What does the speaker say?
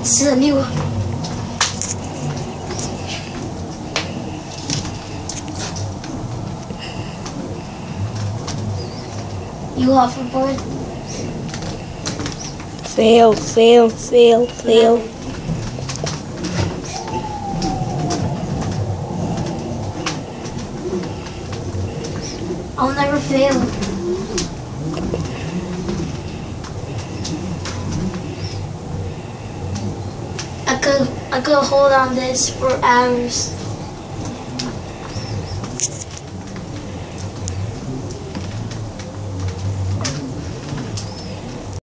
This is a new one. You hoverboard? Sail, sail, sail, sail. I'll never fail. I could I could hold on this for hours.